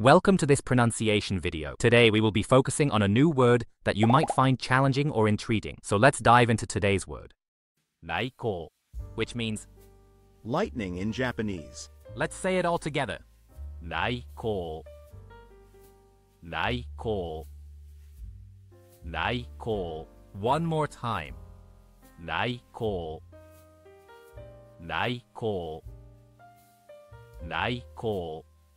Welcome to this pronunciation video. Today we will be focusing on a new word that you might find challenging or intriguing. So let's dive into today's word. Raikou, which means Lightning in Japanese. let's say it all together. Raikou. Raikou. Raikou. One more time. Raikou. Raikou. Raikou.